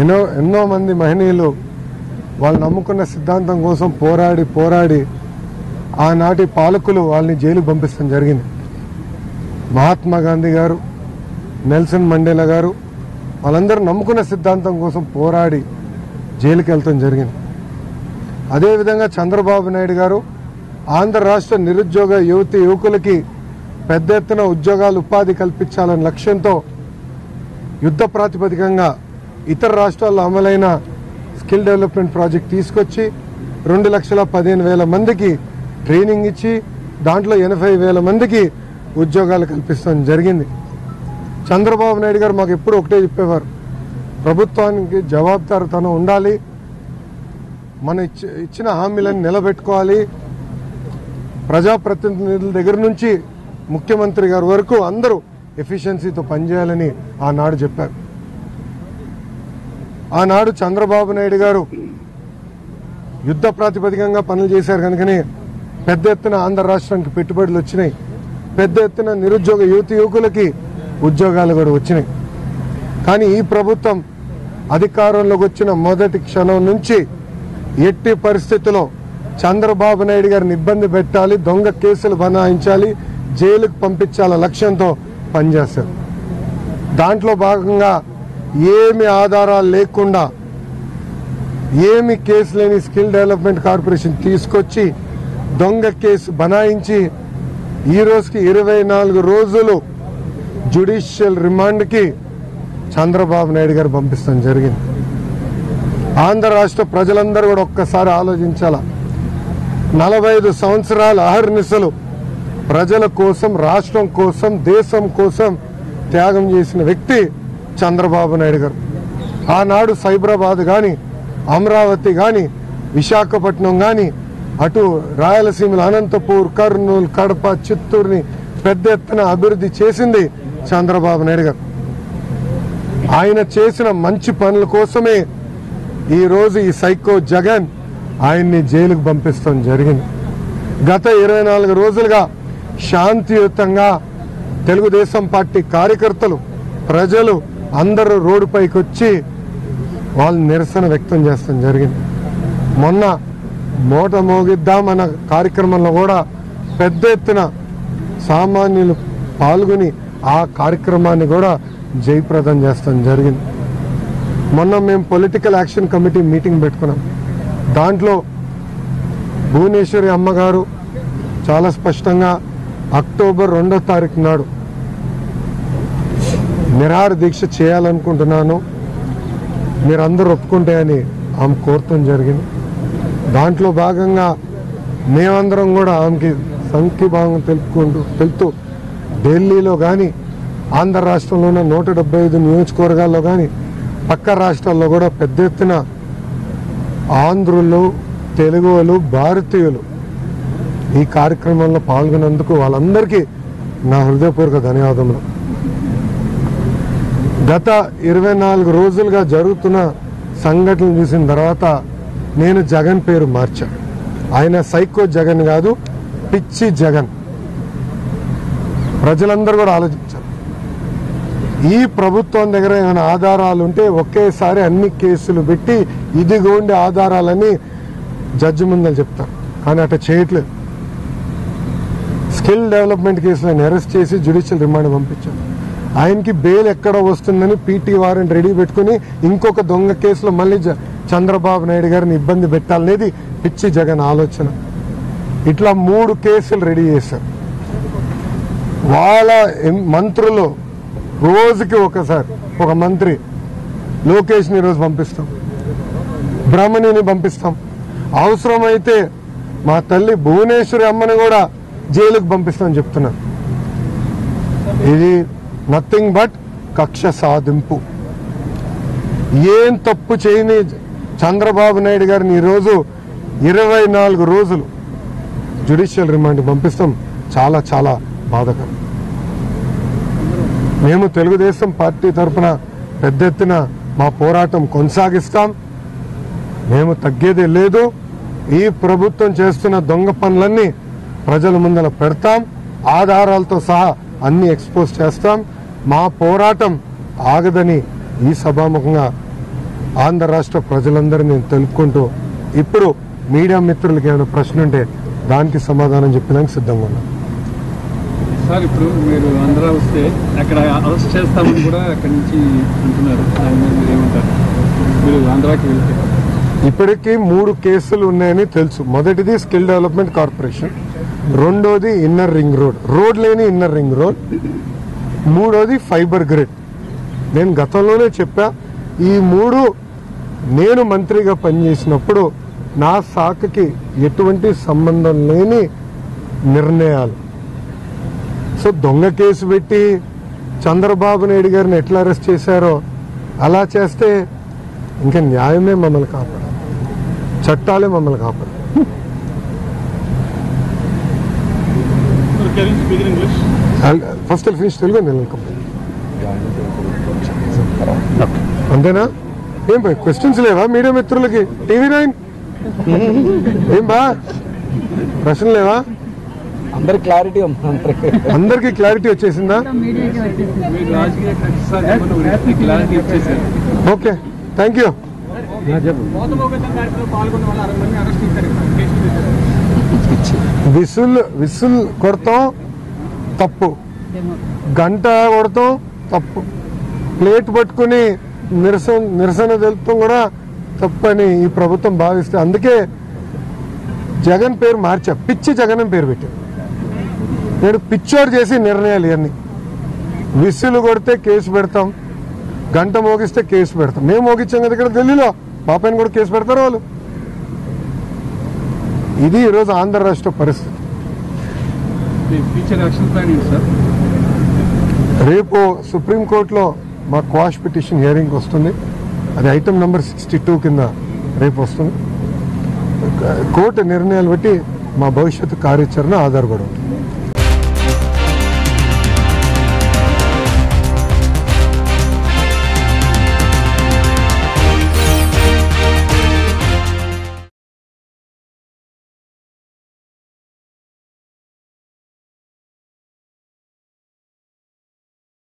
ఎన్నో ఎన్నో మంది మహనీయులు వాళ్ళు నమ్ముకున్న సిద్ధాంతం కోసం పోరాడి పోరాడి ఆనాటి పాలకులు వాళ్ళని జైలుకు పంపించడం జరిగింది. మహాత్మా గాంధీ గారు నెల్సన్ మండేలా గారు వాళ్ళందరూ నమ్ముకున్న సిద్ధాంతం కోసం పోరాడి జైలుకి వెళ్తాం జరిగింది. అదేవిధంగా చంద్రబాబు నాయుడు గారు ఆంధ్ర రాష్ట్ర నిరుద్యోగ యువతి యువకులకి పెద్ద ఎత్తున ఉద్యోగాలు ఉపాధి కల్పించాలనే లక్ష్యంతో యుద్ధ ప్రాతిపదికంగా ఇతర రాష్ట్రాల్లో అమలైన స్కిల్ డెవలప్మెంట్ ప్రాజెక్ట్ తీసుకొచ్చి రెండు లక్షల పదిహేను వేల మందికి ట్రైనింగ్ ఇచ్చి దాంట్లో ఎనభై వేల మందికి ఉద్యోగాలు కల్పిస్తాం జరిగింది. చంద్రబాబు నాయుడు గారు మాకు ఎప్పుడు ఒకటే చెప్పేవారు. ప్రభుత్వానికి జవాబుదారితనం ఉండాలి. మన ఇచ్చి- ఇచ్చిన హామీలను నిలబెట్టుకోవాలి. ప్రజాప్రతినిధుల దగ్గర నుంచి ముఖ్యమంత్రి గారి వరకు అందరూ ఎఫిషియన్సీతో పనిచేయాలని ఆనాడు చెప్పారు. ఆనాడు చంద్రబాబు నాయుడు గారు యుద్ధ ప్రాతిపదికంగా పనులు చేశారు కనుకనే పెద్ద ఎత్తున ఆంధ్ర రాష్ట్రానికి పెట్టుబడులు వచ్చినాయి. పెద్ద ఎత్తున నిరుద్యోగ యువతి యువకులకి ఉద్యోగాలు కూడా వచ్చినాయి. కానీ ఈ ప్రభుత్వం అధికారంలోకి వచ్చిన మొదటి క్షణం నుంచి ఎట్టి పరిస్థితుల్లో చంద్రబాబు నాయుడు గారిని ఇబ్బంది పెట్టాలి దొంగ కేసులు బనాయించాలి జైలుకు పంపించాల లక్ష్యంతో పనిచేస్తారు దాంట్లో భాగంగా ఏమి ఆధారాలు లేకుండా ఏమి కేసు లేని స్కిల్ డెవలప్మెంట్ కార్పొరేషన్ తీసుకొచ్చి దొంగ కేసు బనాయించి ఈ రోజుకి ఇరవై నాలుగు రోజులు జ్యుడిషియల్ రిమాండ్కి చంద్రబాబు నాయుడు గారు పంపిస్తాం జరిగింది. ఆంధ్ర రాష్ట్ర ప్రజలందరూ కూడా ఒక్కసారి ఆలోచించాల? నలభై ఐదు సంవత్సరాల అహర్నిశలు ప్రజల కోసం రాష్ట్రం కోసం దేశం కోసం త్యాగం చేసిన వ్యక్తి చంద్రబాబు నాయుడు గారు. ఆనాడు సైబరాబాద్ కానీ అమరావతి కానీ విశాఖపట్నం కానీ అటు రాయలసీమలో అనంతపూర్ కర్నూలు కడప చిత్తూరుని పెద్ద ఎత్తున అభివృద్ధి చేసింది చంద్రబాబు నాయుడు గారు. ఆయన చేసిన మంచి పనుల కోసమే ఈరోజు ఈ సైకో జగన్ ఆయన్ని జైలుకు పంపిస్తాం జరిగింది. గత ఇరవై నాలుగు రోజులుగా శాంతియుతంగా తెలుగుదేశం పార్టీ కార్యకర్తలు ప్రజలు అందరూ రోడ్డుపైకి వచ్చి వాళ్ళు నిరసన వ్యక్తం చేస్తాం జరిగింది. మొన్న మోట మోగిద్దామన్న కార్యక్రమంలో కూడా పెద్ద ఎత్తున సామాన్యులు పాల్గొని ఆ కార్యక్రమాన్ని కూడా జయప్రదం చేస్తాం జరిగింది. మొన్న మేము పొలిటికల్ యాక్షన్ కమిటీ మీటింగ్ పెట్టుకున్నాం. దాంట్లో భువనేశ్వరి అమ్మగారు చాలా స్పష్టంగా అక్టోబర్ రెండో తారీఖు నాడు నిరాహార దీక్ష చేయాలనుకుంటున్నాను. మీరందరూ ఒప్పుకుంటే అని ఆమె కోరటం జరిగింది. దాంట్లో భాగంగా మేమందరం కూడా ఆమెకి సంఖ్యభాగం తెలుపుకుంటూ తెలుపుతూ ఢిల్లీలో కానీ ఆంధ్ర రాష్ట్రంలోనే నూట డెబ్బై ఐదు నియోజకవర్గాల్లో కానీ పక్క రాష్ట్రాల్లో కూడా పెద్ద ఎత్తున ఆంధ్రులు తెలుగులు భారతీయులు ఈ కార్యక్రమంలో పాల్గొన్నందుకు వాళ్ళందరికీ నా హృదయపూర్వక ధన్యవాదములు. గత ఇరవై నాలుగు రోజులుగా జరుగుతున్న సంఘటనలు చూసిన తర్వాత నేను జగన్ పేరు మార్చాను. ఆయన సైకో జగన్ కాదు పిచ్చి జగన్. ప్రజలందరూ కూడా ఆలోచించారు ఈ ప్రభుత్వం దగ్గర ఏమైనా ఆధారాలు ఉంటే ఒకేసారి అన్ని కేసులు పెట్టి ఇదిగోండి ఆధారాలని జడ్జి ముందని చెప్తారు. కానీ అట్లా చేయట్లేదు. స్కిల్ డెవలప్మెంట్ కేసులో ఆయన అరెస్ట్ చేసి జ్యుడిషియల్ రిమాండ్ పంపించారు. ఆయనకి బెయిల్ ఎక్కడ వస్తుందని పీటీ వారెంట్ రెడీ పెట్టుకుని ఇంకొక దొంగ కేసులో మళ్ళీ చంద్రబాబు నాయుడు గారిని ఇబ్బంది పెట్టాలనేది పిచ్చి జగన్ ఆలోచన. ఇట్లా మూడు కేసులు రెడీ చేశారు. వాళ్ళ మంత్రులు రోజుకి ఒకసారి ఒక మంత్రి లోకేష్ని ఈరోజు పంపిస్తాం. బ్రహ్మణిని పంపిస్తాం. అవసరమైతే మా తల్లి భువనేశ్వరి అమ్మని కూడా జైలుకు పంపిస్తామని చెప్తున్నారు. ఇది నథింగ్ బట్ కక్ష సాధింపు ఏం తప్పు చేయని చంద్రబాబు నాయుడు గారిని ఈరోజు ఇరవై నాలుగు రోజులు జ్యుడిషియల్ రిమాండ్ పంపిస్తాం చాలా చాలా బాధకరం మేము తెలుగుదేశం పార్టీ తరఫున పెద్ద ఎత్తున మా పోరాటం కొనసాగిస్తాం మేము తగ్గేదే లేదు ఈ ప్రభుత్వం చేస్తున్న దొంగ పనులన్నీ ప్రజల ముందర పెడతాం ఆధారాలతో సహా అన్ని ఎక్స్పోజ్ చేస్తాం. మా పోరాటం ఆగదని ఈ సభాముఖంగా ఆంధ్ర రాష్ట్ర ప్రజలందరినీ నేను తెలుపుకుంటూ ఇప్పుడు మీడియా మిత్రులకి ఏమైనా ప్రశ్న ఉంటే దానికి సమాధానం చెప్పడానికి సిద్ధంగా ఉన్నాను సార్ ఇప్పుడు మీరు ఆంధ్ర వస్తే అక్కడ అరెస్ట్ చేస్తామని కూడా అక్కడి నుంచి అంటున్నారు. ఏమంటారు? మీరు ఆంధ్రాకి వెళ్తే. ఇప్పటికీ మూడు కేసులు ఉన్నాయని తెలుసు. మొదటిది స్కిల్ డెవలప్మెంట్ కార్పొరేషన్. రెండోది ఇన్నర్ రింగ్ రోడ్ రోడ్ లేని ఇన్నర్ రింగ్ రోడ్ మూడోది ఫైబర్ గ్రిడ్ నేను గతంలోనే చెప్పా ఈ మూడు నేను మంత్రిగా పనిచేసినప్పుడు నా శాఖకి ఎటువంటి సంబంధం లేని నిర్ణయాలు. సో దొంగ కేసు పెట్టి చంద్రబాబు నాయుడు గారిని ఎట్లా అరెస్ట్ చేశారో అలా చేస్తే ఇంకా న్యాయమే మమ్మల్ని కాపాడాలి. చట్టాలే మమ్మల్ని కాపాడాలి. Can you speak in English? First finish Telugu నేను అంతేనా? ఏం బా క్వశ్చన్స్ లేవా మీడియా మిత్రులకి? TV nine? ఏం బా ప్రశ్నలు లేవా? అందరి క్లారిటీ అందరికీ. క్లారిటీ వచ్చేసిందా? Okay thank you whistle whistle కొడతాం తప్పు. గంట కొడతాం తప్పు. ప్లేట్ పట్టుకుని నిరసన నిరసన తెలుపుతాం కూడా తప్పని ఈ ప్రభుత్వం భావిస్తే అందుకే జగన్ పేరు మార్చా. పిచ్చి జగన్ పేరు పెట్టా. నేను పిచ్చోడు చేసి నిర్ణయాలు ఇవన్నీ. విసులు కొడితే కేసు పెడతాం గంట మోగిస్తే కేసు పెడతాం. మేము మోగించాం కదా ఇక్కడ ఢిల్లీలో. మా పైన కూడా కేసు పెడతారు వాళ్ళు. ఇది ఈరోజు ఆంధ్ర రాష్ట్ర పరిస్థితి. రేపు సుప్రీంకోర్టులో మా క్వాష్ పిటిషన్ హియరింగ్ వస్తుంది. అది ఐటమ్ నెంబర్ సిక్స్టీ టూ కింద రేపు వస్తుంది. కోర్టు నిర్ణయాలు బట్టి మా భవిష్యత్తు కార్యాచరణ ఆధారపడి ఉంటుంది.